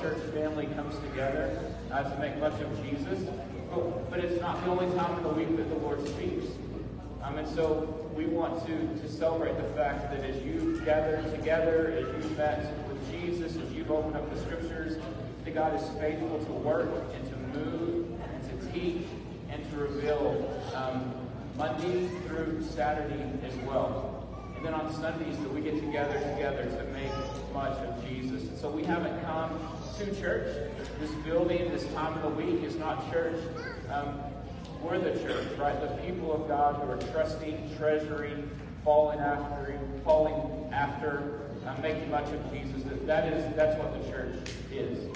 church family comes together uh, to make much of Jesus. But, but it's not the only time in the week that the Lord speaks. Um, and so we want to, to celebrate the fact that as you gather together, as you've met with Jesus, as you've opened up the scriptures, that God is faithful to work and to move and to teach and to reveal um, Monday through Saturday as well. And then on Sundays that we get together together to make much of Jesus. And so we haven't come to church. This building, this time of the week is not church. Um, we're the church, right? The people of God who are trusting, treasuring, falling after, falling after, uh, making much of Jesus. That, that is, that's what the church is.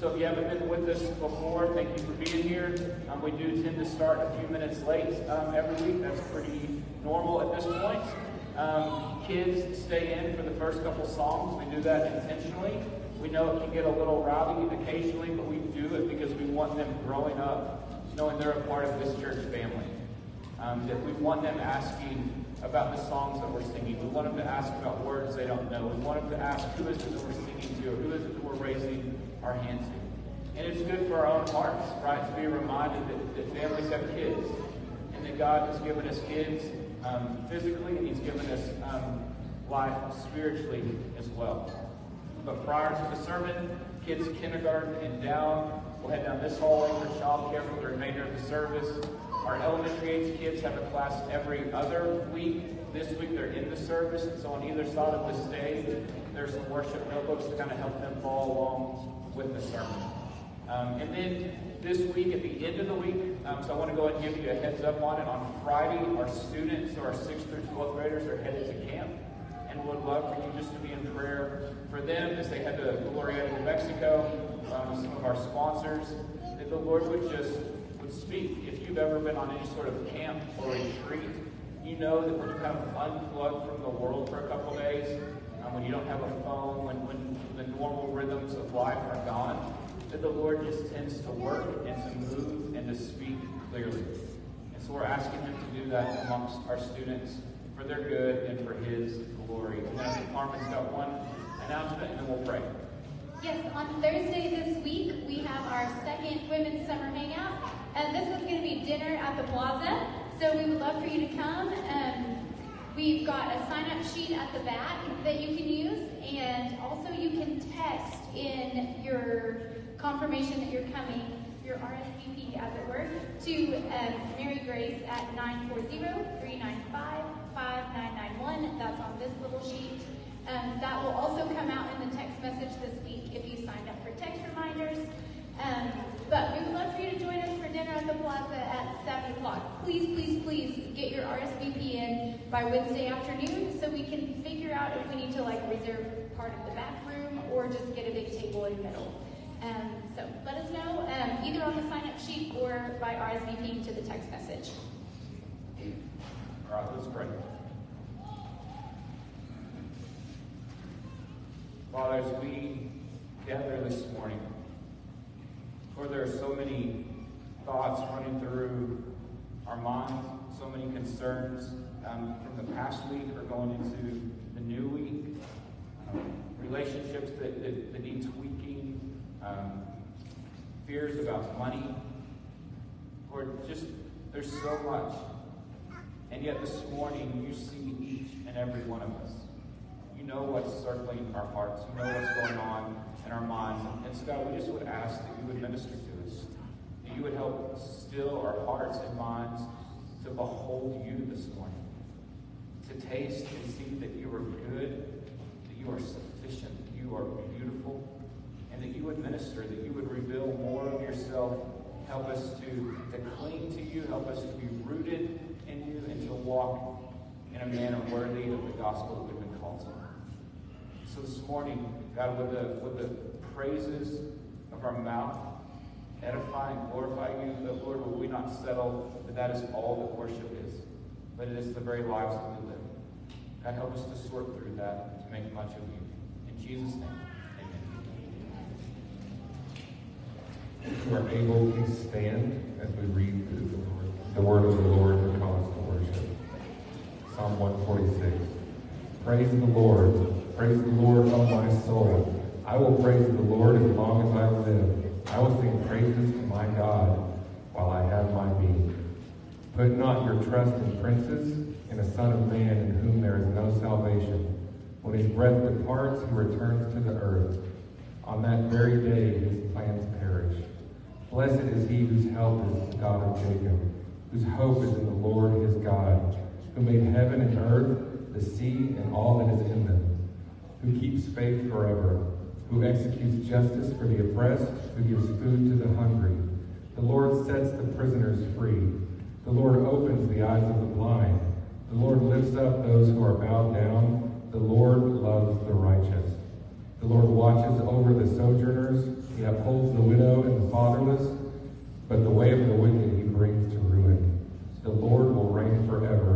So if you haven't been with us before, thank you for being here. Um, we do tend to start a few minutes late um, every week. That's pretty normal at this point. Um, kids stay in for the first couple songs. We do that intentionally. We know it can get a little rowdy occasionally, but we do it because we want them growing up knowing they're a part of this church family. Um, that we want them asking about the songs that we're singing. We want them to ask about words they don't know. We want them to ask who is it that we're singing to or who is it that we're raising our hands to. And it's good for our own hearts, right, to be reminded that, that families have kids and that God has given us kids um, physically and He's given us um, life spiritually as well. But prior to the sermon, kids kindergarten and down We'll head down this hallway for child care for the remainder of the service. Our elementary age kids have a class every other week. This week they're in the service, and so on either side of the stage, there's some worship notebooks to kind of help them follow along with the sermon. Um, and then this week, at the end of the week, um, so I want to go ahead and give you a heads up on it. On Friday, our students, so our 6th through 12th graders, are headed to camp and would love for you just to be in prayer for them as they head to Glorieta, New Mexico, um, some of our sponsors, that the Lord would just would speak. If you've ever been on any sort of camp or retreat, you know that when you kind of unplug from the world for a couple days, um, when you don't have a phone, when, when the normal rhythms of life are gone, that the Lord just tends to work and to move and to speak clearly. And so we're asking Him to do that amongst our students for their good and for His glory. And I think Carmen's got one announcement, and then we'll pray. Yes, on Thursday this week, we have our second Women's Summer Hangout. And this one's going to be dinner at the Plaza. So we would love for you to come. Um, we've got a sign-up sheet at the back that you can use. And also you can text in your confirmation that you're coming, your RSVP as it were, to um, Mary Grace at 940-395-5991. That's on this little sheet. Um, that will also come out in the text message this week if you signed up for text reminders. Um, but we would love for you to join us for dinner at the plaza at 7 o'clock. Please, please, please get your RSVP in by Wednesday afternoon so we can figure out if we need to like reserve part of the back room or just get a big table in the middle. Um, so let us know um, either on the sign-up sheet or by RSVPing to the text message. All right, let's pray. Father, as we gather this morning, Lord, there are so many thoughts running through our minds, so many concerns um, from the past week or going into the new week, um, relationships that, that, that, need tweaking, um, fears about money. Lord, just there's so much. And yet this morning, you see each and every one of us. You know what's circling our hearts. You know what's going on in our minds. And so, God, we just would ask that you would minister to us. That you would help still our hearts and minds to behold you this morning. To taste and see that you are good, that you are sufficient, that you are beautiful, and that you would minister, that you would reveal more of yourself. Help us to, to cling to you. Help us to be rooted in you and to walk in a manner worthy of the gospel that we've been called to. So this morning, God, with the, with the praises of our mouth, edify and glorify you, but Lord, will we not settle that that is all that worship is, but it is the very lives that we live. God, help us to sort through that, to make much of you. In Jesus' name, amen. If you are able, please stand as we read the word of the Lord and us to worship. Psalm 146. Praise the Lord. Praise the Lord, O my soul. I will praise the Lord as long as I live. I will sing praises to my God while I have my being. Put not your trust in princes, in a son of man in whom there is no salvation. When his breath departs, he returns to the earth. On that very day his plans perish. Blessed is he whose help is the God of Jacob, whose hope is in the Lord his God, who made heaven and earth, the sea, and all that is in them, who keeps faith forever, who executes justice for the oppressed, who gives food to the hungry. The Lord sets the prisoners free. The Lord opens the eyes of the blind. The Lord lifts up those who are bowed down. The Lord loves the righteous. The Lord watches over the sojourners. He upholds the widow and the fatherless, but the way of the wicked he brings to ruin. The Lord will reign forever.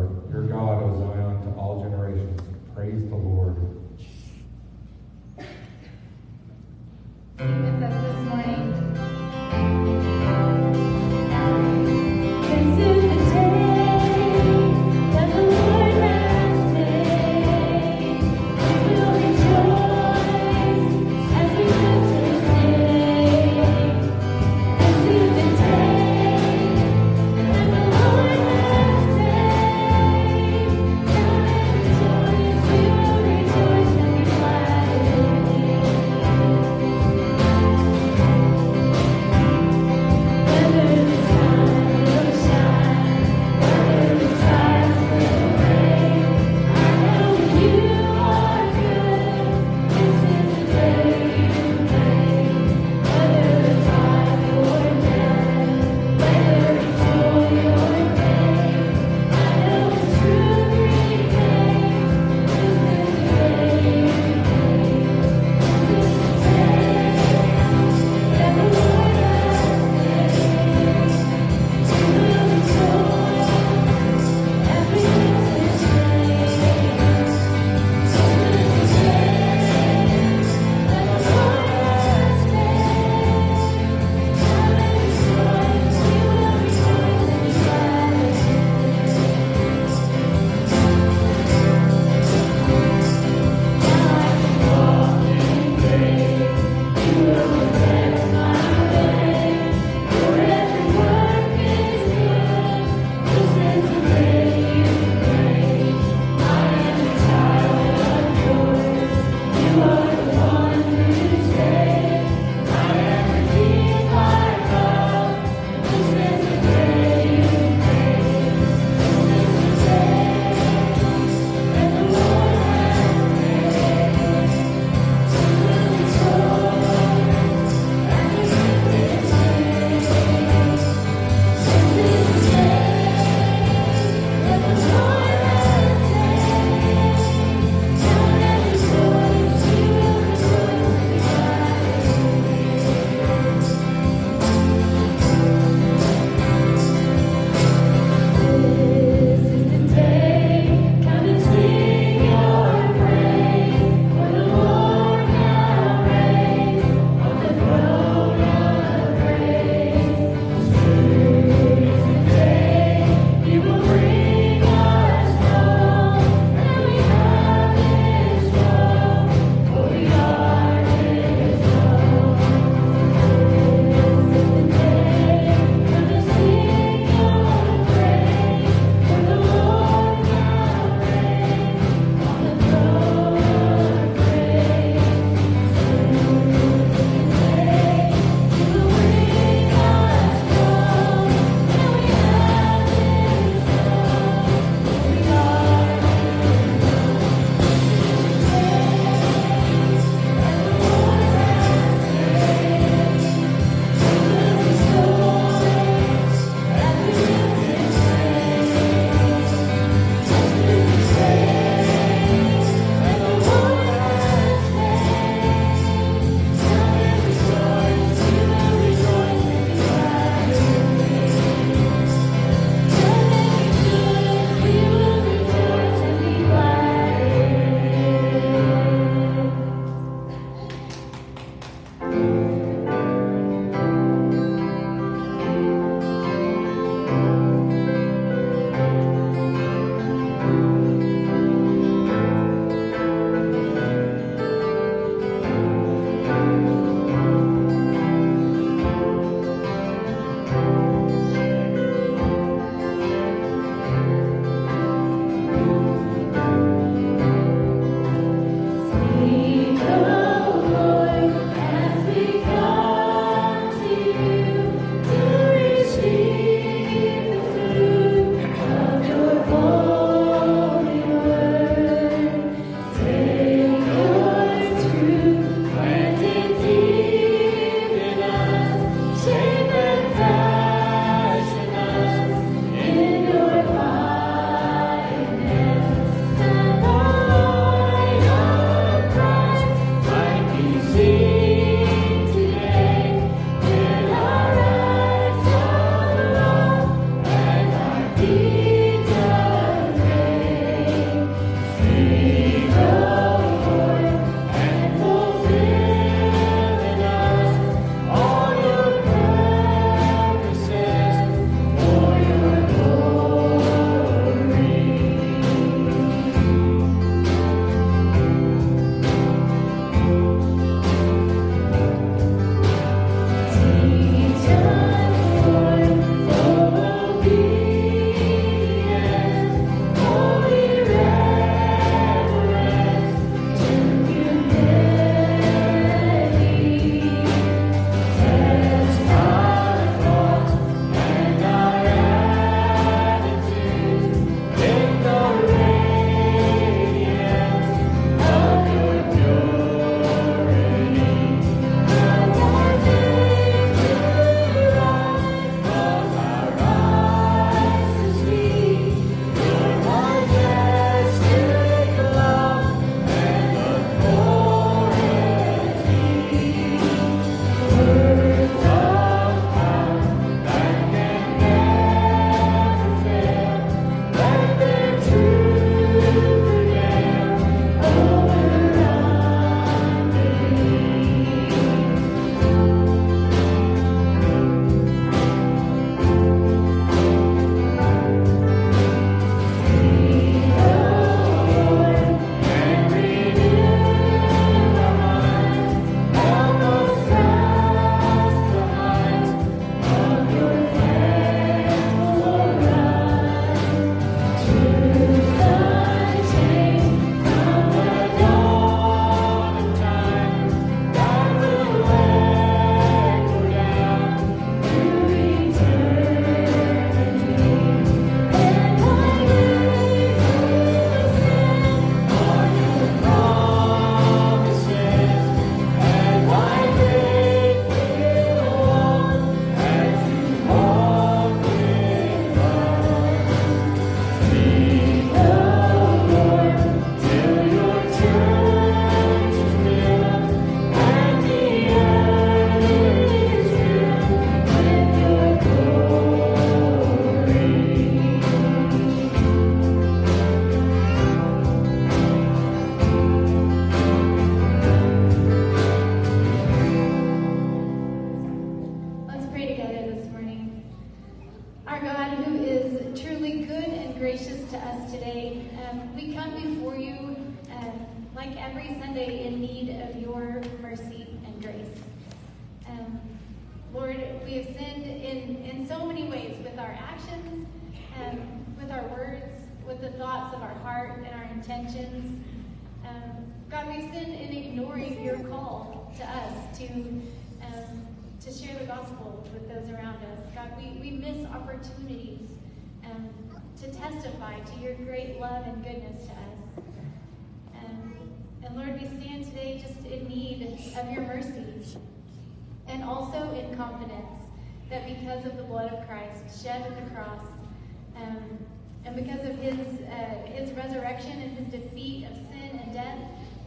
Resurrection and his defeat of sin and death,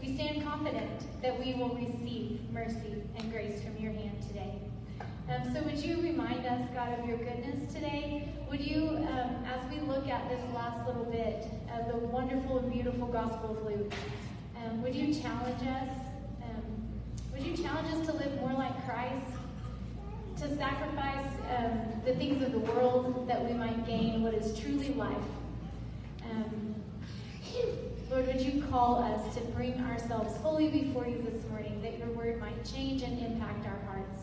we stand confident that we will receive mercy and grace from your hand today. Um, so would you remind us, God, of your goodness today? Would you, um, as we look at this last little bit of the wonderful and beautiful Gospel of Luke, um, would you challenge us? Um, would you challenge us to live more like Christ? To sacrifice um, the things of the world that we might gain what is truly life? Lord, would you call us to bring ourselves fully before you this morning that your word might change and impact our hearts?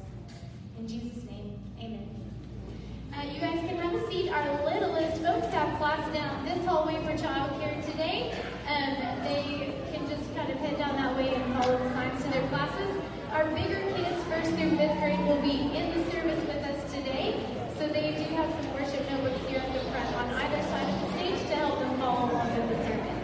In Jesus' name, amen. Uh, you guys can have a seat. Our littlest folks have class down this hallway for childcare today. Um, they can just kind of head down that way and follow the signs to their classes. Our bigger kids, first through fifth grade, will be in the service with us today. So they do have some worship notebooks here at the front on either side of the stage to help them follow along with the sermon.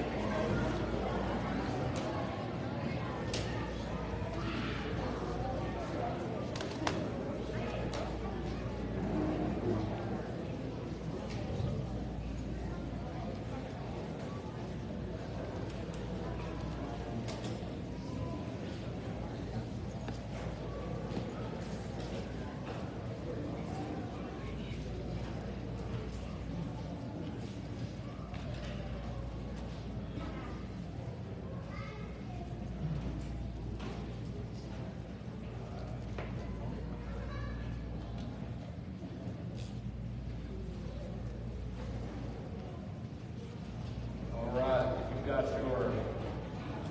All right, if you've got your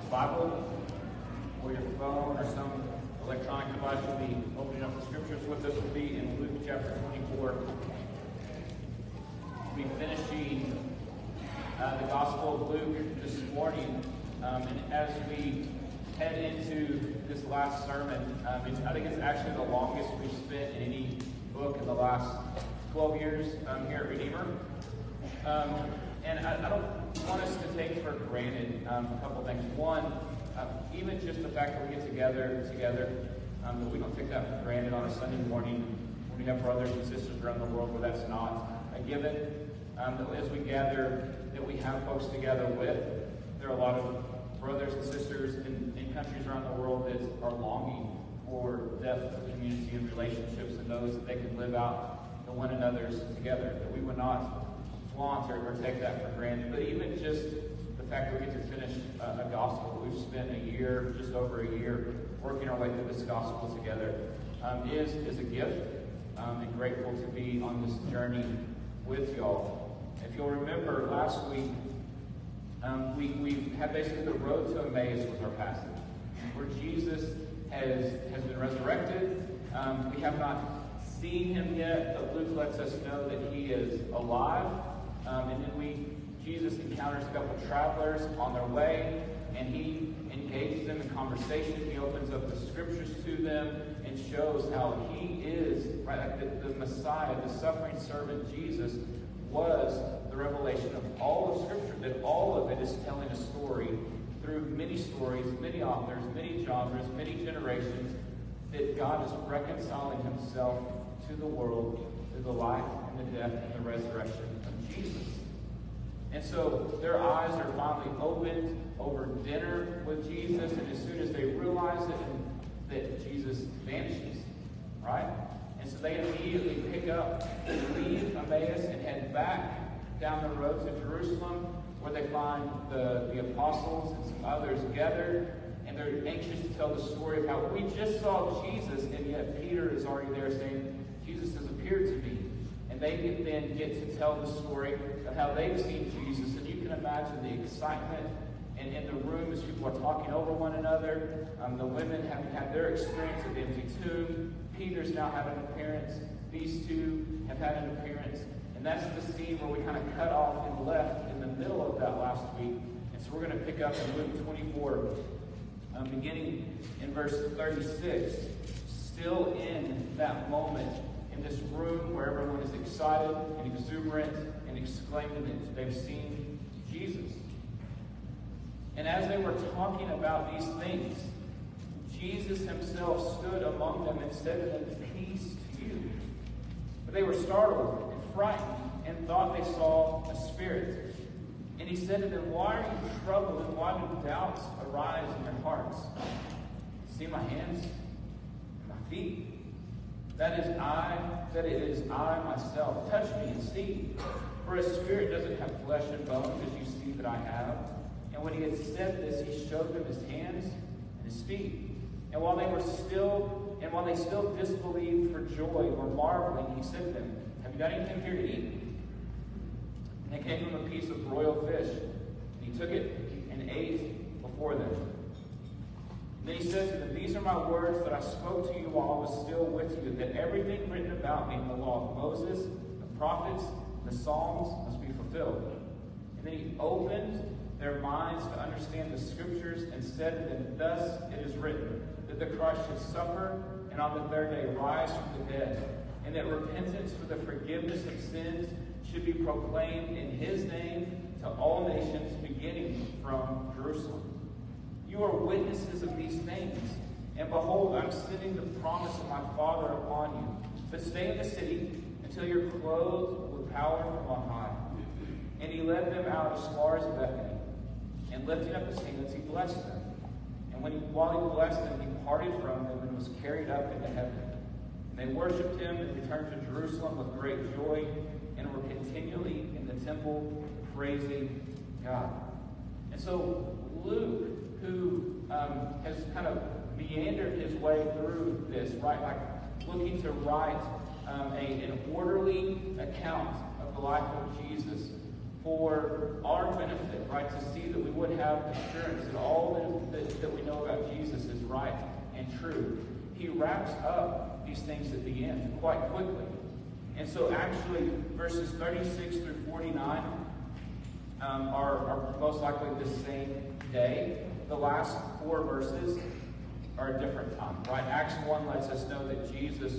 Bible or your phone or some electronic device, you'll be opening up the scriptures with us. will be in Luke chapter 24. We'll be finishing uh, the Gospel of Luke this morning. Um, and as we head into this last sermon, um, it's, I think it's actually the longest we've spent in any book in the last 12 years um, here at Redeemer. Um, and I, I don't want us to take for granted um, a couple things. One, uh, even just the fact that we get together together, um, that we don't take that for granted on a Sunday morning when we have brothers and sisters around the world where that's not a given. Um, that as we gather, that we have folks together with. There are a lot of brothers and sisters in, in countries around the world that are longing for depth of community and relationships and those that they can live out in one another's together. That we would not flaunt or, or take that for granted. But even just the fact that we get to finish a, a gospel, we've spent a year, just over a year, working our way through this gospel together, um, is, is a gift. Um, and grateful to be on this journey with y'all. If you'll remember last week, um, we, we had basically the road to Emmaus was our passage, where Jesus has, has been resurrected. Um, we have not seen him yet, but Luke lets us know that he is alive. Um, and then we, Jesus encounters a couple travelers on their way, and he engages them in conversation. He opens up the scriptures to them and shows how he is, right, like the, the Messiah, the suffering servant Jesus, was the revelation of all of Scripture, that all of it is telling a story through many stories, many authors, many genres, many generations, that God is reconciling himself to the world through the life and the death and the resurrection of Jesus. And so their eyes are finally opened over dinner with Jesus, and as soon as they realize it, that Jesus vanishes, right? And so they immediately pick up and leave Emmaus and head back down the road to Jerusalem, where they find the, the apostles and some others gathered, and they're anxious to tell the story of how we just saw Jesus, and yet Peter is already there saying, appeared to me. And they then get to tell the story of how they've seen Jesus, and you can imagine the excitement and in, in the room as people are talking over one another. Um, the women have had their experience of the empty tomb. Peter's now had an appearance. These two have had an appearance. And that's the scene where we kind of cut off and left in the middle of that last week. And so we're going to pick up in Luke 24, um, beginning in verse 36. Still in that moment, in this room where everyone is excited and exuberant and exclaiming that they've seen Jesus. And as they were talking about these things, Jesus himself stood among them and said to them, Peace to you. But they were startled and frightened and thought they saw a spirit. And he said to them, Why are you troubled and why do doubts arise in your hearts? See my hands and my feet. That is I, that it is I myself. Touch me and see. For a spirit doesn't have flesh and bones, as you see that I have. And when he had said this, he showed them his hands and his feet. And while they were still, and while they still disbelieved for joy or marveling, he said to them, Have you got anything here to eat? And they gave him a piece of broiled fish. And he took it and ate before them. Then he says to them, These are my words that I spoke to you while I was still with you, that everything written about me in the law of Moses, the prophets, the Psalms must be fulfilled. And then he opened their minds to understand the scriptures and said them, Thus it is written, that the Christ should suffer and on the third day rise from the dead, and that repentance for the forgiveness of sins should be proclaimed in his name to all nations, beginning from Jerusalem. You are witnesses of these behold, I'm sending the promise of my Father upon you. But stay in the city until you're clothed with power from on high. And he led them out as far as Bethany. And lifting up his hands, he blessed them. And when he, while he blessed them, he parted from them and was carried up into heaven. And they worshipped him and returned to Jerusalem with great joy and were continually in the temple praising God. And so Luke, who um, has kind of meandered his way through this, right, like looking to write um, a, an orderly account of the life of Jesus for our benefit, right, to see that we would have assurance that all that, that, that we know about Jesus is right and true. He wraps up these things at the end quite quickly. And so actually, verses 36 through 49 um, are, are most likely the same day. The last four verses are a different time, right? Acts 1 lets us know that Jesus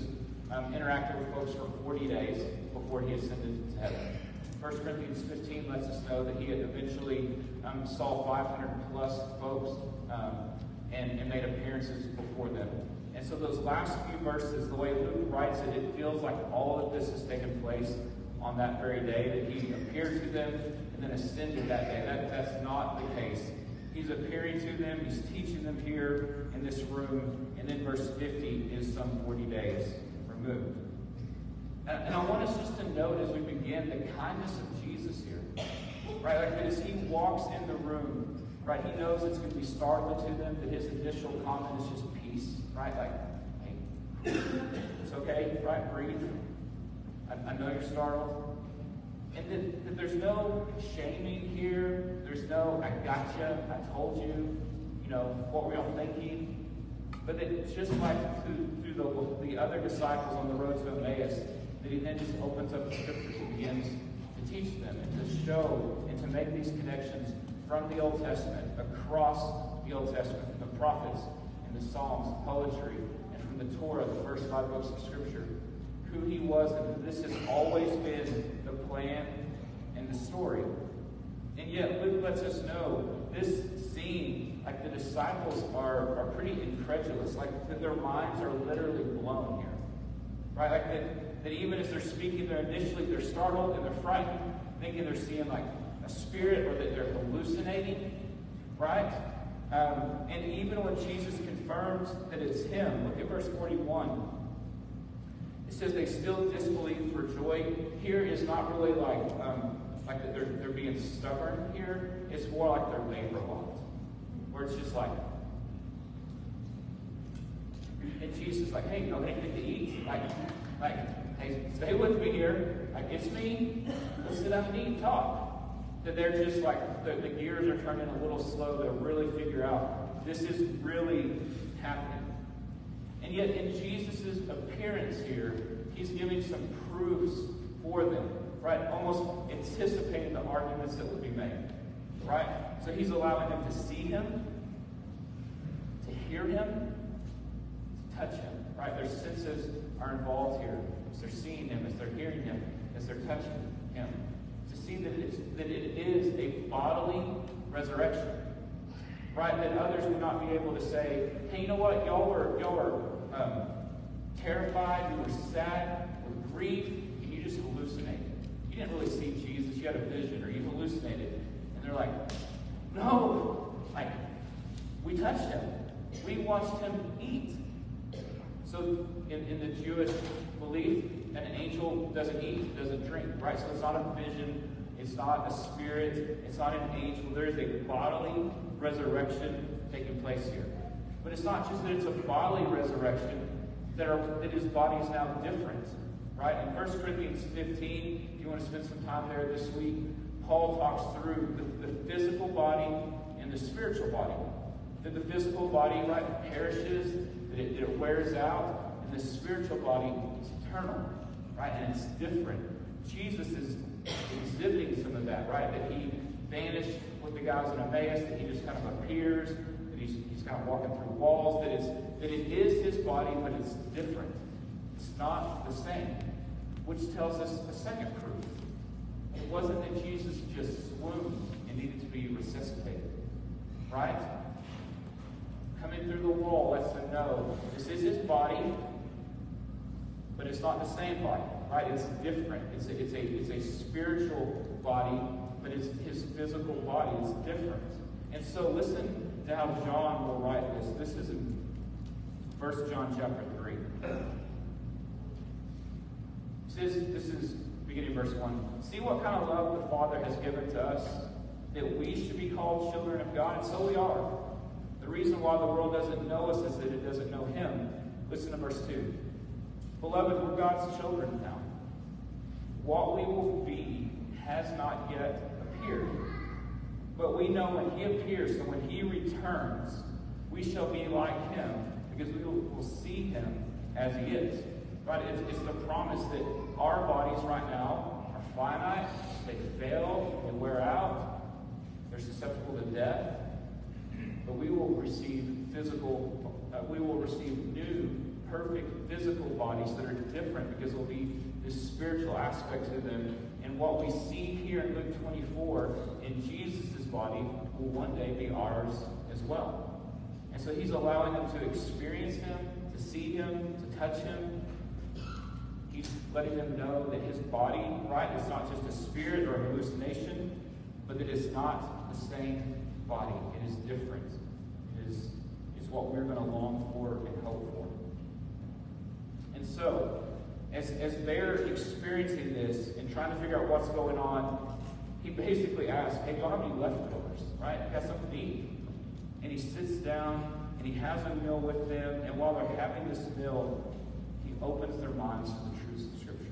um, interacted with folks for 40 days before he ascended to heaven. 1 Corinthians 15 lets us know that he eventually um, saw 500 plus folks um, and, and made appearances before them. And so those last few verses, the way Luke writes it, it feels like all of this has taken place on that very day, that he appeared to them and then ascended that day. That, that's not the case. He's appearing to them, he's teaching them here in this room, and then verse 50 is some 40 days removed. And, I want us just to note as we begin the kindness of Jesus here. Right? Like as he walks in the room, right, he knows it's going to be startling to them, that his initial comment is just peace. Right? Like, hey, it's okay, right? Breathe. I, I know you're startled. And that, that there's no shaming here. There's no, I gotcha, I told you, you know, what were y'all thinking? But it's just like through the, the other disciples on the road to Emmaus, that he then just opens up the scriptures and begins to teach them and to show and to make these connections from the Old Testament, across the Old Testament, from the prophets and the Psalms, poetry, and from the Torah, the first five books of Scripture, who he was and this has always been plan and the story. And yet Luke lets us know this scene, like the disciples are, are pretty incredulous, like that their minds are literally blown here. Right? Like that, that even as they're speaking, they're initially they're startled and they're frightened, thinking they're seeing like a spirit or that they're hallucinating. Right? Um, and even when Jesus confirms that it's him, look at verse 41. It says they still disbelieve for joy. Here is not really like um, like they're, they're being stubborn here. It's more like they're vapor locked, where it's just like, and Jesus is like, hey, you know, anything to eat? Like, like, hey, stay with me here. Like, it's me. Let's sit down and eat and talk. that they're just like, the, the gears are turning a little slow to really figure out this is really happening. And yet, in Jesus' appearance here, he's giving some proofs for them, right? Almost anticipating the arguments that would be made, right? So he's allowing them to see him, to hear him, to touch him, right? Their senses are involved here. As they're seeing him, as they're hearing him, as they're touching him. To see that, it's, that it is a bodily resurrection. Right? That others would not be able to say, hey, you know what? Y'all were, y'all were um, terrified, you were sad, with grief, and you just hallucinated. You didn't really see Jesus, you had a vision, or you hallucinated. And they're like, no, like, we touched him. We watched him eat. So in, in the Jewish belief, an angel doesn't eat, doesn't drink, right? So it's not a vision, it's not a spirit, it's not an angel. There is a bodily resurrection taking place here. But it's not just that it's a bodily resurrection, that, that his body is now different. Right? In 1 Corinthians 15, if you want to spend some time there this week, Paul talks through the, the physical body and the spiritual body. That the physical body, right, perishes, that it, that it wears out, and the spiritual body is eternal, right? And it's different. Jesus is exhibiting some of that, right? That he vanished with the guys in Emmaus, that he just kind of appears, kind of walking through walls, that, it's, that it is his body, but it's different. It's not the same. Which tells us a second proof. It wasn't that Jesus just swooned and needed to be resuscitated. Right? Coming through the wall lets them know this is his body, but it's not the same body. Right? It's different. It's a, it's a, it's a spiritual body, but it's his physical body. It's different. And so listen to how John will write this. This is in 1 John chapter 3. It says, this is beginning verse 1. See what kind of love the Father has given to us, that we should be called children of God, and so we are. The reason why the world doesn't know us is that it doesn't know him. Listen to verse 2. Beloved, we're God's children now. What we will be has not yet appeared. But we know when he appears, and when he returns, we shall be like him, because we will, will see him as he is. Right? It's, it's the promise that our bodies right now are finite, they fail, they wear out, they're susceptible to death. But we will receive physical, uh, we will receive new, perfect physical bodies that are different because there'll be this spiritual aspect to them. And what we see here in Luke 24 in Jesus' body will one day be ours as well. And so he's allowing them to experience him, to see him, to touch him. He's letting them know that his body, right, is not just a spirit or a hallucination, but that it's not the same body. It is different. It is, is what we're going to long for and hope for. And so, as, as they're experiencing this and trying to figure out what's going on, he basically asks, hey, have any leftovers? Right? Got something to eat? And he sits down and he has a meal with them. And while they're having this meal, he opens their minds to the truths of Scripture.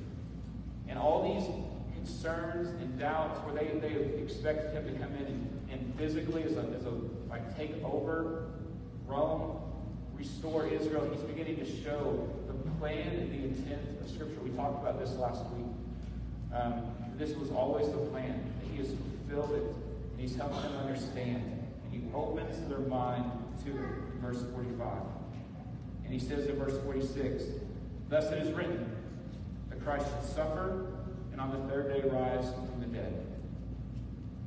And all these concerns and doubts where they, they expected him to come in and, and physically as a, as a like take over Rome, restore Israel, he's beginning to show the plan and the intent of Scripture. We talked about this last week. Um, this was always the plan. He has fulfilled it. And he's helping them understand. And he opens their mind to it. Verse 45. And he says in verse 46, Thus it is written, that Christ should suffer and on the third day rise from the dead.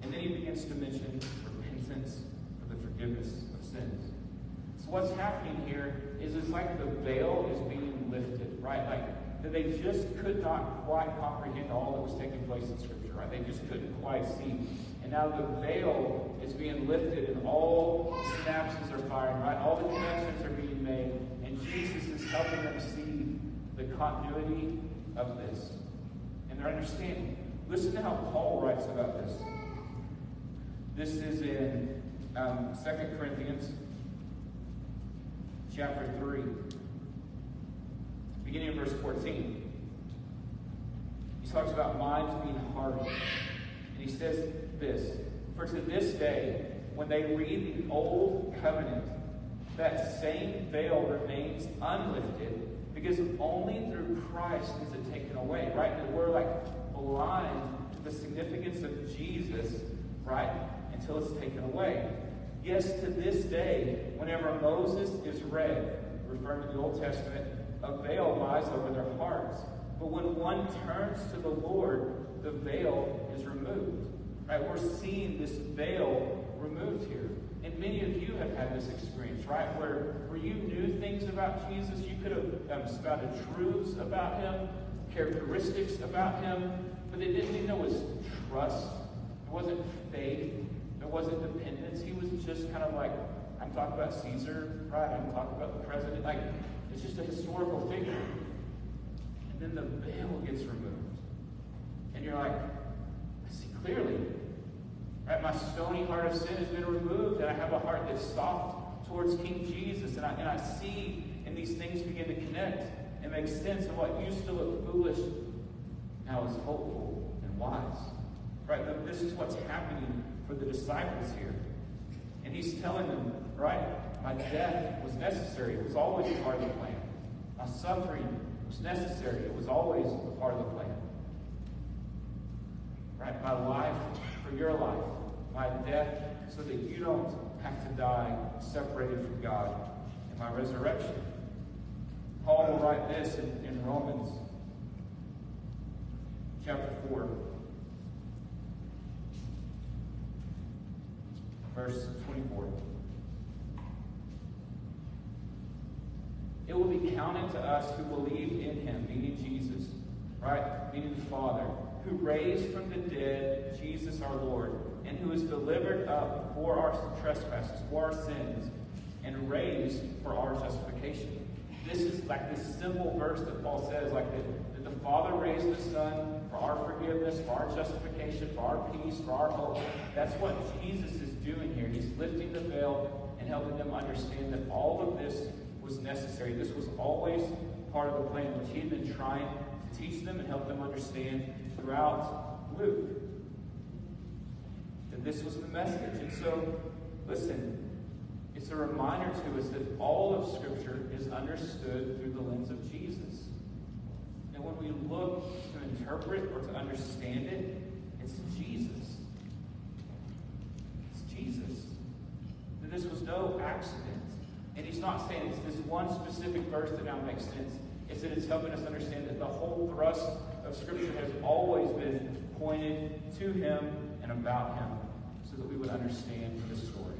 And then he begins to mention repentance for the forgiveness of sins. So what's happening here is it's like the veil is being lifted, right? Like that they just could not quite comprehend all that was taking place in Scripture, right? They just couldn't quite see. And now the veil is being lifted and all the synapses are firing, right? All the connections are being made. And Jesus is helping them see the continuity of this and their understanding. Listen to how Paul writes about this. This is in um, 2 Corinthians chapter 3, beginning of verse 14. He talks about minds being hardened. And he says, this. For to this day, when they read the old covenant, that same veil remains unlifted because only through Christ is it taken away, right? We're like blind to the significance of Jesus, right? Until it's taken away. Yes, to this day, whenever Moses is read, referring to the Old Testament, a veil lies over their hearts. But when one turns to the Lord, the veil is removed. Right? We're seeing this veil removed here. And many of you have had this experience, right? Where, where you knew things about Jesus, you could have um, spouted truths about him, characteristics about him, but they didn't even know there was trust. It wasn't faith. It wasn't dependence. He was just kind of like, I'm talking about Caesar, right? I'm talking about the president. Like, it's just a historical figure. And then the veil gets removed. And you're like, I see clearly. Right? My stony heart of sin has been removed, and I have a heart that's soft towards King Jesus. And I, and I see, and these things begin to connect and make sense. And what used to look foolish now is hopeful and wise. Right? This is what's happening for the disciples here. And he's telling them, right, my death was necessary. It was always part of the plan. My suffering was necessary. It was always part of the plan. Right? My life for your life. My death so that you don't have to die separated from God. And my resurrection. Paul will write this in, in Romans chapter 4. Verse 24. It will be counted to us who believe in him, meaning Jesus, right? Meaning the Father, who raised from the dead Jesus our Lord, and who is delivered up for our trespasses, for our sins, and raised for our justification. This is like this simple verse that Paul says, like that, that the Father raised the Son for our forgiveness, for our justification, for our peace, for our hope. That's what Jesus is doing here. He's lifting the veil and helping them understand that all of this was necessary. This was always part of the plan, which he had been trying to teach them and help them understand throughout Luke. That this was the message. And so, listen, it's a reminder to us that all of Scripture is understood through the lens of Jesus. And when we look to interpret or to understand it, it's Jesus. It's Jesus. That this was no accident. And he's not saying it's this one specific verse that now makes sense. It's that it's helping us understand that the whole thrust of Scripture has always been pointed to him and about him so that we would understand the story.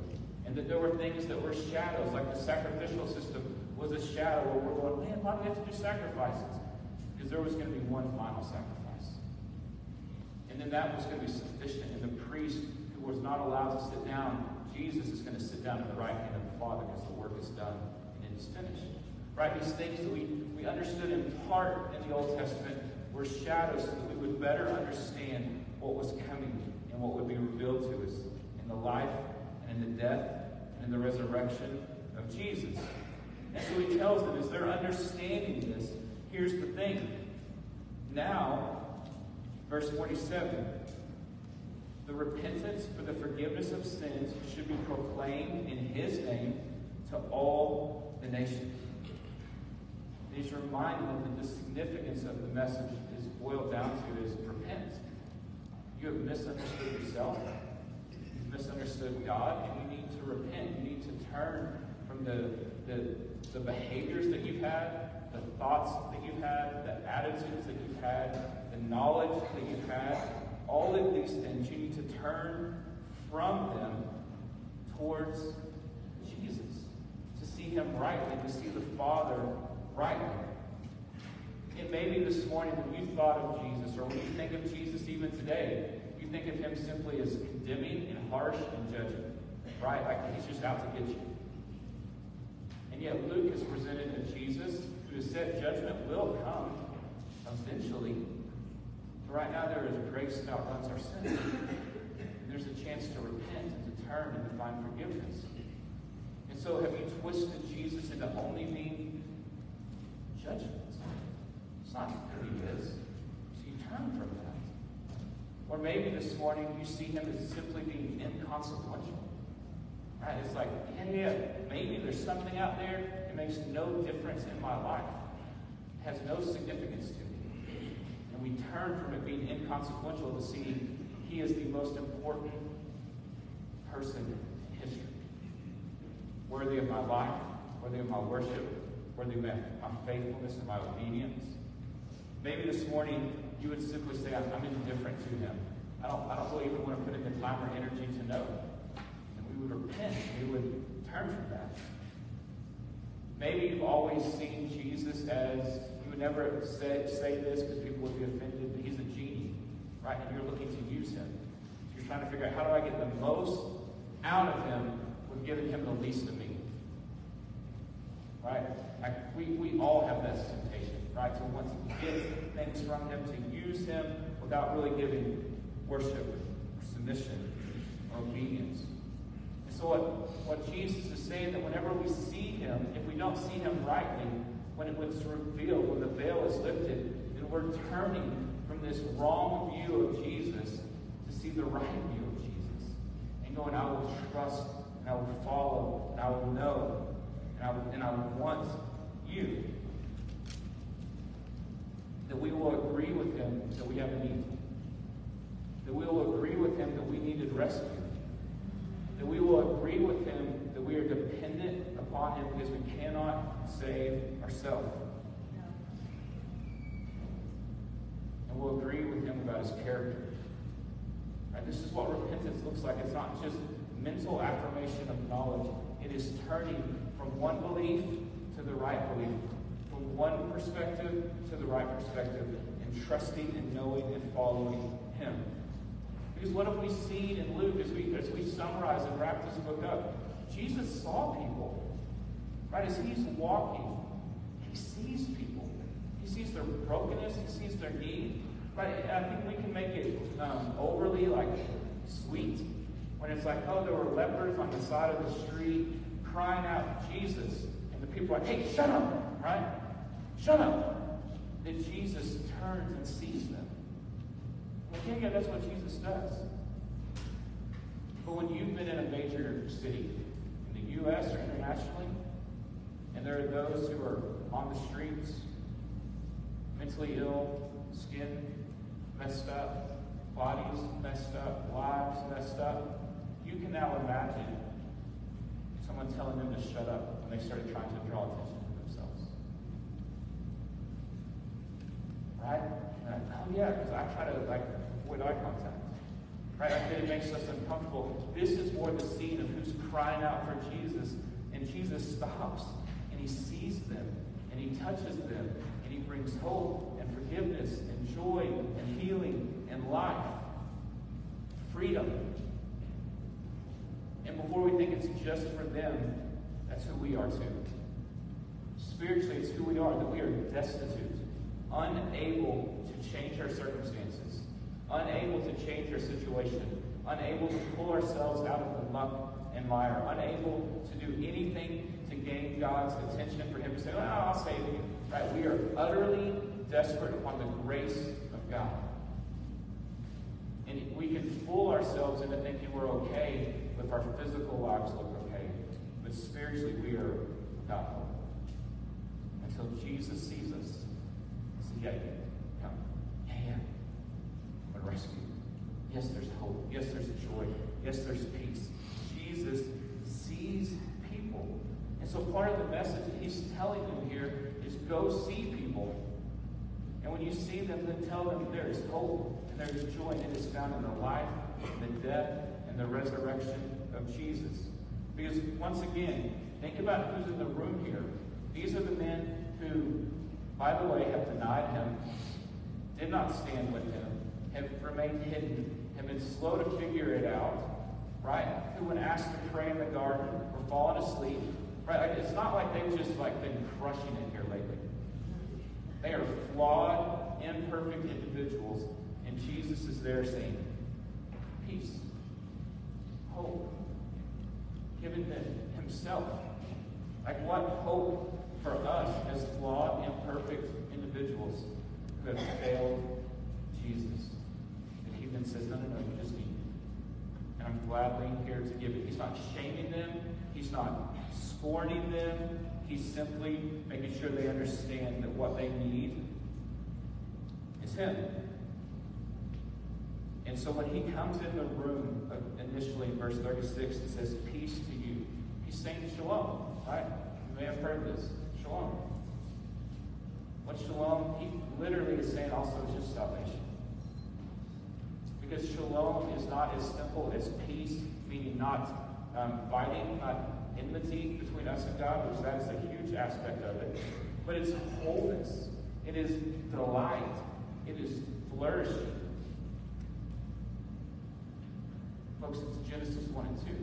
And that there were things that were shadows, like the sacrificial system was a shadow where we're going, man, why do we have to do sacrifices? Because there was going to be one final sacrifice. And then that was going to be sufficient. And the priest who was not allowed to sit down, Jesus is going to sit down at the right hand of the Father because the done and it is finished. Right? These things that we, we understood in part in the Old Testament were shadows so that we would better understand what was coming and what would be revealed to us in the life and in the death and in the resurrection of Jesus. And so he tells them, as they're understanding this, here's the thing. Now, verse 47, the repentance for the forgiveness of sins should be proclaimed in his name to all the nations. He's reminding them that the significance of the message is boiled down to is repent. You have misunderstood yourself. You've misunderstood God, and you need to repent. You need to turn from the, the, the behaviors that you've had, the thoughts that you've had, the attitudes that you've had, the knowledge that you've had. All of these things, you need to turn from them towards see him rightly, to see the Father rightly. It may be this morning when you thought of Jesus, or when you think of Jesus even today, you think of him simply as condemning and harsh and judging, right? Like he's just out to get you. And yet Luke is presented a Jesus who has said judgment will come eventually. But right now there is grace that outruns our sin. And there's a chance to repent and to turn and to find forgiveness. So have you twisted Jesus into only being judgment? It's not who he is. So you turn from that. Or maybe this morning you see him as simply being inconsequential. Right? It's like, yeah, maybe there's something out there that makes no difference in my life. It has no significance to me. And we turn from it being inconsequential to seeing he is the most important person. Worthy of my life, worthy of my worship, worthy of my faithfulness and my obedience. Maybe this morning you would simply say, I'm indifferent to him. I don't, I don't really even want to put in the time or energy to know. And we would repent. We would turn from that. Maybe you've always seen Jesus as, you would never say, say this because people would be offended, but he's a genie, right? And you're looking to use him. So you're trying to figure out how do I get the most out of him with giving him the least of me. Right? Like we, we all have that temptation, right? To want to get things from him, to use him without really giving worship or submission or obedience. And so what, what Jesus is saying that whenever we see him, if we don't see him rightly, when it was revealed, when the veil is lifted, then we're turning from this wrong view of Jesus to see the right view of Jesus. And going, I will trust and I will follow and I will know and I, and I want you. That we will agree with him that we have a need. That we will agree with him that we needed rescue. That we will agree with him that we are dependent upon him because we cannot save ourselves. And we'll agree with him about his character. Right? This is what repentance looks like. It's not just mental affirmation of knowledge. It is turning from one belief to the right belief, from one perspective to the right perspective, and trusting and knowing and following Him. Because what have we seen in Luke as we as we summarize and wrap this book up? Jesus saw people, right? As He's walking, He sees people. He sees their brokenness. He sees their need. Right? I think we can make it um, overly like sweet when it's like, oh, there were lepers on the side of the street crying out, Jesus. And the people are like, hey, shut up, right? Shut up. Then Jesus turns and sees them. Well, yeah, that's what Jesus does. But when you've been in a major city, in the U.S. or internationally, and there are those who are on the streets, mentally ill, skin messed up, bodies messed up, lives messed up, you can now imagine someone telling them to shut up when they started trying to draw attention to themselves. Right? Oh yeah, because I try to like avoid eye contact. Right? I think it makes us uncomfortable. This is more the scene of who's crying out for Jesus, and Jesus stops and he sees them and he touches them and he brings hope and forgiveness and joy and healing and life, freedom. And before we think it's just for them, that's who we are too. Spiritually, it's who we are, that we are destitute, unable to change our circumstances, unable to change our situation, unable to pull ourselves out of the muck and mire, unable to do anything to gain God's attention for Him to say, well, I'll save you. Right? We are utterly desperate upon the grace of God. And we can fool ourselves into thinking we're okay if our physical lives look okay. But spiritually, we are without hope. Until Jesus sees us. See, yeah, come. Yeah, yeah. To rescue. Yes, there's hope. Yes, there's joy. Yes, there's peace. Jesus sees people. And so part of the message he's telling them here is go see people. And when you see them, then tell them there is hope and there is joy, and it is found in the life, the death, and the resurrection of Jesus. Because once again, think about who's in the room here. These are the men who, by the way, have denied him, did not stand with him, have remained hidden, have been slow to figure it out, right? Who, when asked to pray in the garden, were falling asleep, right? It's not like they've just like been crushing it here lately. They are flawed, imperfect individuals, and Jesus is there saying, peace, hope, given himself. Like what hope for us as flawed, imperfect individuals who have failed Jesus? And he then then says, No, no, no, you just need me. And I'm gladly here to give it. He's not shaming them, He's not scorning them. He's simply making sure they understand that what they need is Him. And so when He comes in the room, uh, initially in verse 36, it says, Peace to you. He's saying shalom, right? You may have heard this. Shalom. What shalom? He literally is saying also is just salvation. Because shalom is not as simple as peace, meaning not um, fighting, not enmity between us and God, which that is a huge aspect of it. But it's wholeness. It is delight. It is flourishing. Folks, it's Genesis 1 and 2.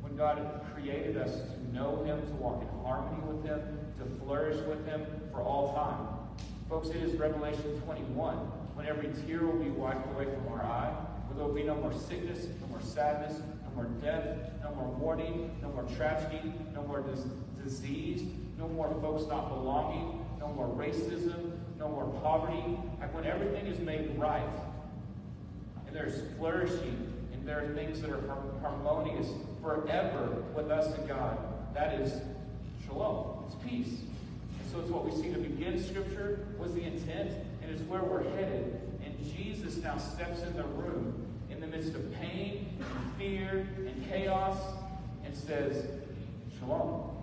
When God created us to know Him, to walk in harmony with Him, to flourish with Him for all time. Folks, it is Revelation 21 when every tear will be wiped away from our eye, where there will be no more sickness, no more sadness, no more death, no more mourning, no more tragedy, no more dis- disease, no more folks not belonging, no more racism, no more poverty. Like when everything is made right, and there's flourishing, there are things that are harmonious forever with us and God. That is shalom. It's peace. And so it's what we see to begin Scripture was the intent, and it's where we're headed. And Jesus now steps in the room in the midst of pain, and fear, and chaos, and says, Shalom.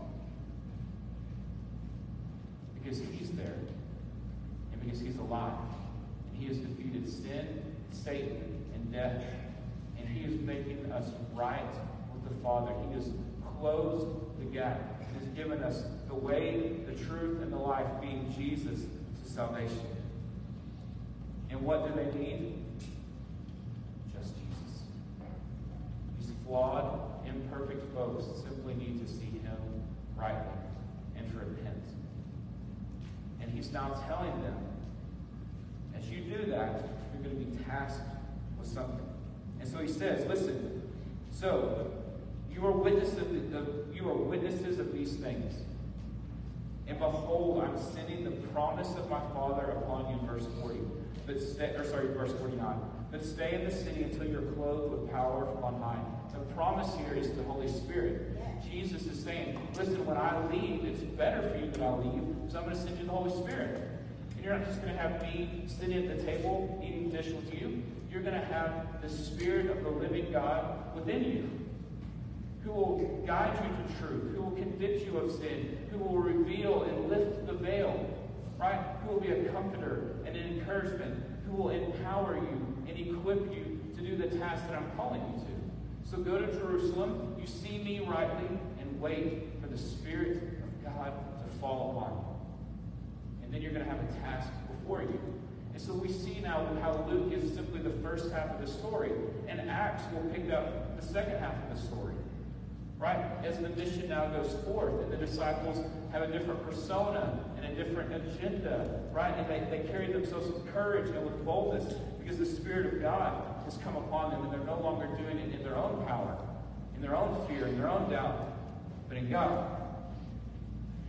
Because he's there, and because he's alive, and he has defeated sin, Satan, and death, and he is making us right with the Father. He has closed the gap He has given us the way, the truth, and the life, being Jesus, to salvation. And what do they need? Just Jesus. These flawed, imperfect folks simply need to see him rightly and to repent. And he's now telling them, as you do that, you're going to be tasked with something. And so he says, listen, so you are witnesses of, the, of, you are witnesses of these things. And behold, I'm sending the promise of my Father upon you, verse 40. But stay, or sorry, verse 49. But stay in the city until you're clothed with power from on high. The promise here is the Holy Spirit. Jesus is saying, listen, when I leave, it's better for you that I leave, so I'm going to send you the Holy Spirit. And you're not just going to have me sitting at the table eating fish with you. You're going to have the Spirit of the living God within you who will guide you to truth, who will convict you of sin, who will reveal and lift the veil, right? Who will be a comforter and an encouragement, who will empower you and equip you to do the task that I'm calling you to. So go to Jerusalem, you see me rightly, and wait for the Spirit of God to fall upon you. And then you're going to have a task before you. And so we see now how Luke is simply the first half of the story, and Acts will pick up the second half of the story right? As the mission now goes forth, and the disciples have a different persona and a different agenda, right? And they, they carry themselves with courage and with boldness because the Spirit of God has come upon them, and they're no longer doing it in their own power, in their own fear, in their own doubt, but in God.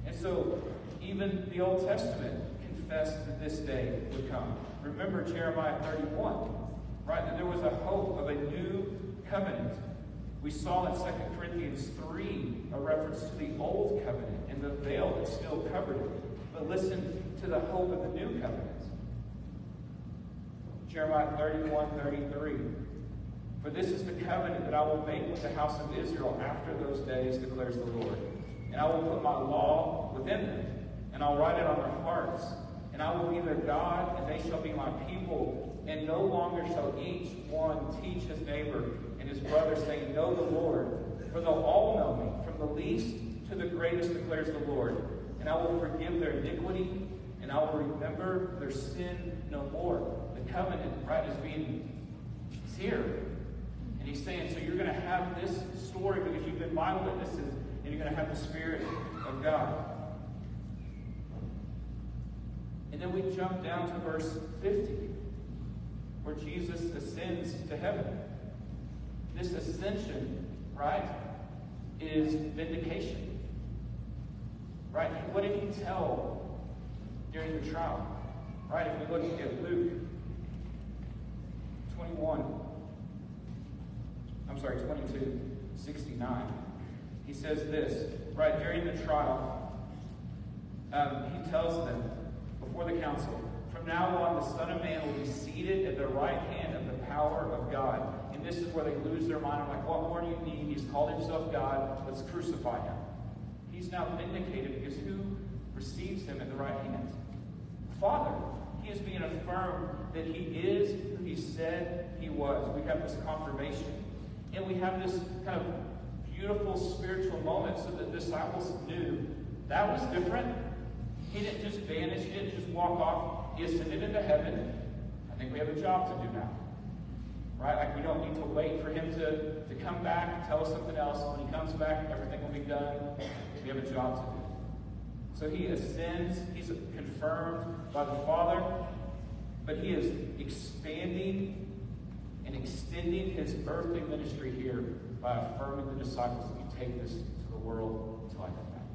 And so, even the Old Testament confessed that this day would come. Remember Jeremiah 31, right? That there was a hope of a new covenant we saw in 2 Corinthians 3 a reference to the old covenant and the veil that still covered it. But listen to the hope of the new covenant. Jeremiah 31 33. For this is the covenant that I will make with the house of Israel after those days, declares the Lord. And I will put my law within them, and I'll write it on their hearts. And I will be their God, and they shall be my people. And no longer shall each one teach his neighbor and his brother, saying, Know the Lord. For they'll all know me, from the least to the greatest, declares the Lord. And I will forgive their iniquity, and I will remember their sin no more. The covenant, right, is being it's here. And he's saying, so you're going to have this story because you've been my witnesses, and you're going to have the Spirit of God. And then we jump down to verse 50, where Jesus ascends to heaven. This ascension, right, is vindication. Right? What did he tell during the trial? Right? If we look at Luke 21, I'm sorry, 22, 69, he says this, right during the trial, um, he tells them before the council, from now on, the Son of Man will be seated at the right hand of the power of God. And this is where they lose their mind. I'm like, what more do you need? He's called himself God. Let's crucify him. He's now vindicated because who receives him at the right hand? Father. He is being affirmed that he is who he said he was. We have this confirmation. And we have this kind of beautiful spiritual moment so that the disciples knew that was different. He didn't just vanish, he didn't just walk off, he ascended into heaven. I think we have a job to do now. Right? Like we don't need to wait for him to, to come back and tell us something else. When he comes back, everything will be done. We have a job to do. So he ascends, he's confirmed by the Father, but he is expanding and extending his earthly ministry here by affirming the disciples that you take this to the world until I come back.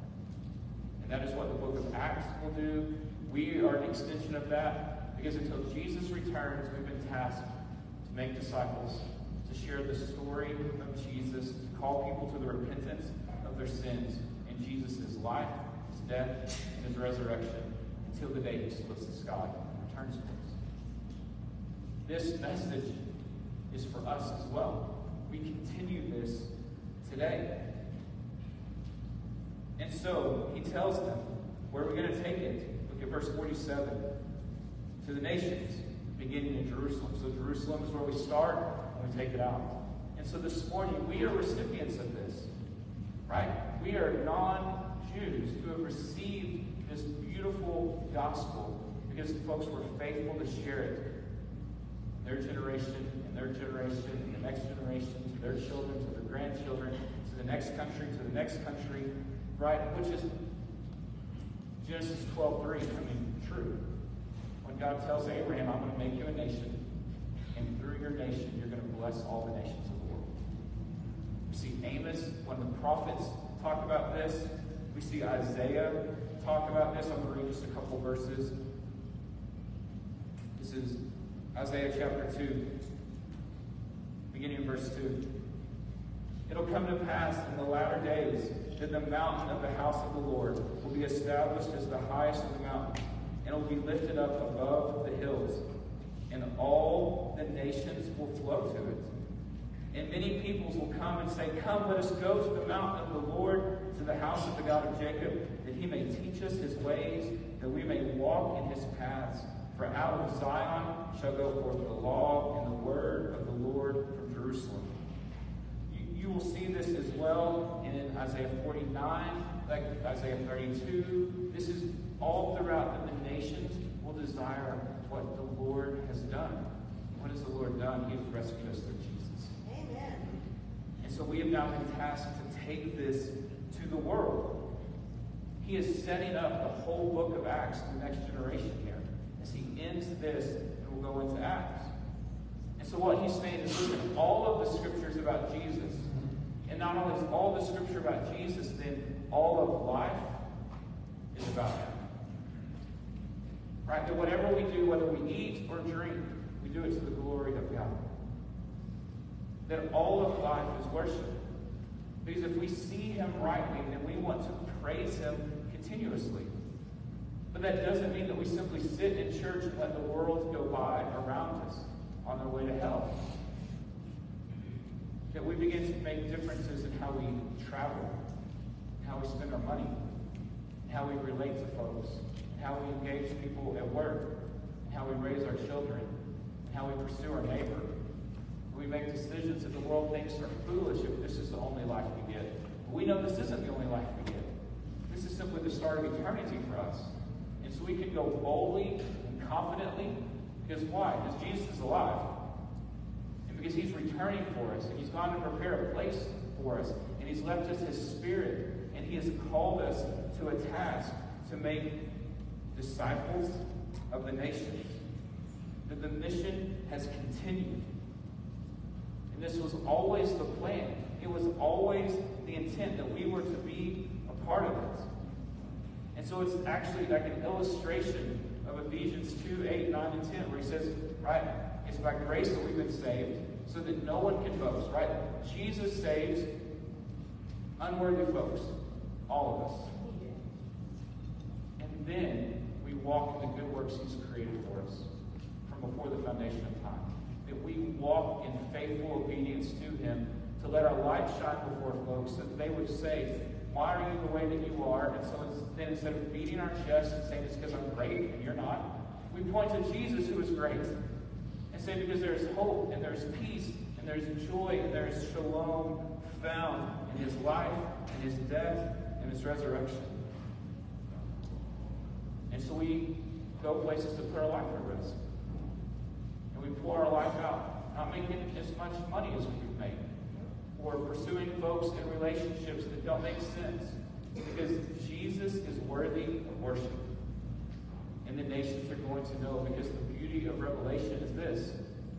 And that is what the book of Acts will do. We are an extension of that because until Jesus returns, we've been tasked to make disciples, to share the story of Jesus, to call people to the repentance of their sins in Jesus' life, his death, and his resurrection until the day he splits the sky and returns to us. This message is for us as well. We continue this today. And so he tells them, where are we going to take it? Look at verse 47. To the nations, beginning in Jerusalem. So Jerusalem is where we start and we take it out. And so this morning, we are recipients of this. Right? We are non-Jews who have received this beautiful gospel because the folks were faithful to share it. Their generation and their generation and the next generation to their children, to their grandchildren, to the next country, to the next country, right? Which is Genesis 12, 3, I mean, true. When God tells Abraham, I'm going to make you a nation, and through your nation, you're going to bless all the nations of the world. We see Amos, when the prophets talk about this. We see Isaiah talk about this. I'm going to read just a couple verses. This is Isaiah chapter 2, beginning in verse 2. It'll come to pass in the latter days that the mountain of the house of the Lord will be established as the highest of the mountains, and will be lifted up above the hills, and all the nations will flow to it. And many peoples will come and say, Come, let us go to the mountain of the Lord, to the house of the God of Jacob, that he may teach us his ways, that we may walk in his paths. For out of Zion shall go forth the law and the word of the Lord from Jerusalem. You, will see this as well in Isaiah 49, like Isaiah 32. This is all throughout that the nations will desire what the Lord has done. What has the Lord done? He has rescued us through Jesus. Amen. And so we have now been tasked to take this to the world. He is setting up the whole book of Acts the next generation here. As he ends this, and we'll go into Acts. And so what he's saying is, listen, all of the scriptures about Jesus, and not only is all the scripture about Jesus, then all of life is about him. Right? That whatever we do, whether we eat or drink, we do it to the glory of God. That all of life is worship. Because if we see him rightly, then we want to praise him continuously. But that doesn't mean that we simply sit in church and let the world go by around us on their way to hell. That we begin to make differences in how we travel, how we spend our money, how we relate to folks, how we engage people at work, how we raise our children, how we pursue our neighbor. We make decisions that the world thinks are foolish if this is the only life we get. But we know this isn't the only life we get. This is simply the start of eternity for us. And so we can go boldly and confidently because why? Because Jesus is alive. Because he's returning for us. And he's gone to prepare a place for us. And he's left us his spirit. And he has called us to a task to make disciples of the nations. That the mission has continued. And this was always the plan. It was always the intent that we were to be a part of it. And so it's actually like an illustration of Ephesians 2, 8, 9, and 10, where he says, right, It's by grace that we've been saved so that no one can boast, right? Jesus saves unworthy folks, all of us. And then we walk in the good works He's created for us from before the foundation of time. That we walk in faithful obedience to Him to let our light shine before folks, so that they would say, Why are you the way that you are? And so then instead of beating our chest and saying it's because I'm great and you're not, we point to Jesus who is great. Say because there's hope and there's peace and there's joy and there's shalom found in his life and his death and his resurrection. And so we go places to put our life at risk. And we pour our life out, not making as much money as we could make, or pursuing folks and relationships that don't make sense. Because Jesus is worthy of worship. And the nations are going to know because the beauty of Revelation is this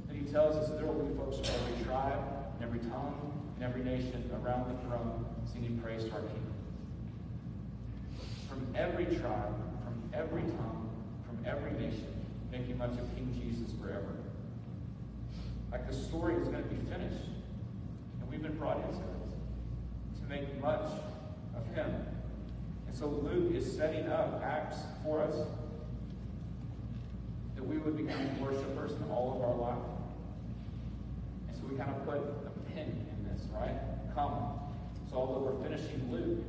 that he tells us there will be folks from every tribe, and every tongue, and every nation around the throne singing praise to our King. From every tribe, from every tongue, from every nation, making much of King Jesus forever. Like the story is going to be finished. And we've been brought into it to make much of him. And so Luke is setting up Acts for us that we would become worshipers in all of our life. And so we kind of put a pin in this, right? Come. So although we're finishing Luke,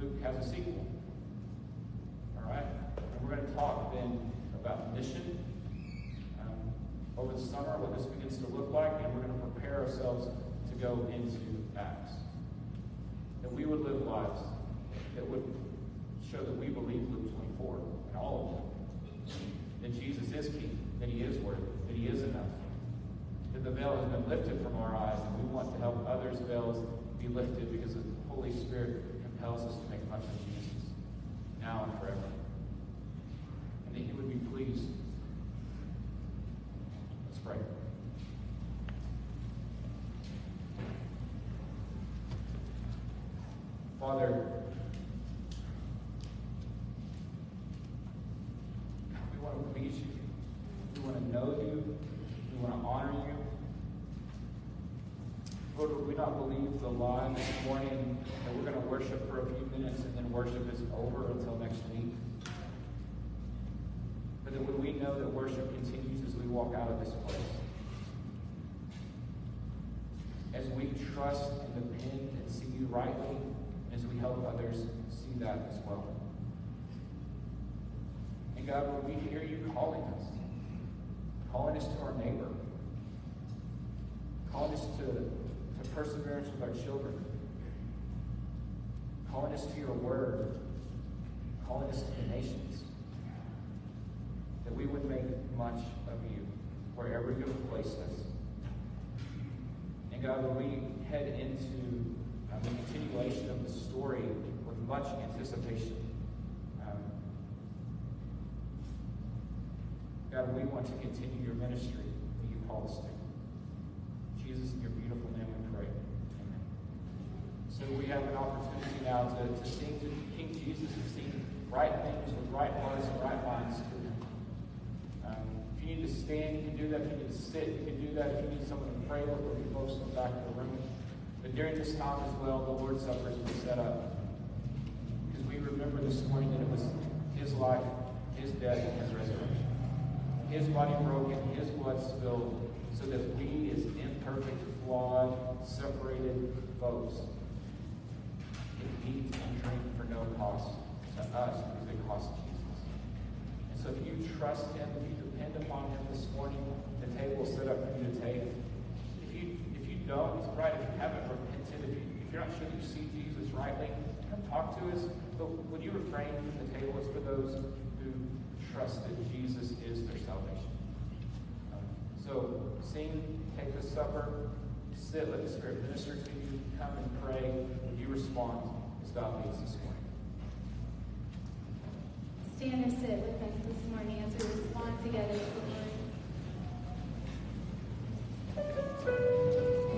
Luke has a sequel. All right? And we're going to talk then about mission um, over the summer, what this begins to look like, and we're going to prepare ourselves to go into Acts. That we would live lives that would show that we believe Luke 24 and all of them. That Jesus is King, that He is worthy, that He is enough. That the veil has been lifted from our eyes, and we want to help others' veils be lifted because the Holy Spirit compels us to make much of Jesus now and forever. And that He would be pleased. Let's pray. Father, we want to please you. We want to know you. We want to honor you. Lord, would we not believe the lie this morning that we're going to worship for a few minutes and then worship isn't over until next week? But that when we know that worship continues as we walk out of this place? As we trust and depend and see you rightly, as we help others see that as well. And God, when we hear you calling us, calling us to our neighbor, calling us to, to perseverance with our children, calling us to your word, calling us to the nations, that we would make much of you wherever you have placed us. And God, when we head into um, the continuation of the story with much anticipation, um, God, we want to continue your ministry that you call us to. Jesus, in your beautiful name we pray. Amen. So we have an opportunity now to, to sing to King Jesus and sing right things with right hearts and right minds to him. Um, if you need to stand, you can do that. If you need to sit, you can do that. If you need someone to pray with, there'll be folks in the back of the room. But during this time as well, the Lord's Supper has been set up. Because we remember this morning that it was his life, his death, and his resurrection. His body broken, his blood spilled, so that we as imperfect, flawed, separated folks eat and drink for no cost to us because it cost Jesus. And so if you trust him, if you depend upon him this morning, the table is set up for you to take. If you if you don't, right. If you haven't repented, if, you, if you're not sure that you see Jesus rightly, come talk to us. But when you refrain from the table, it's for those who trust that Jesus is their salvation. Um, so sing, take the supper, sit, let the Spirit minister to you, come and pray, and you respond as God leads this morning. Stand or sit with us this morning as we respond together to the Lord.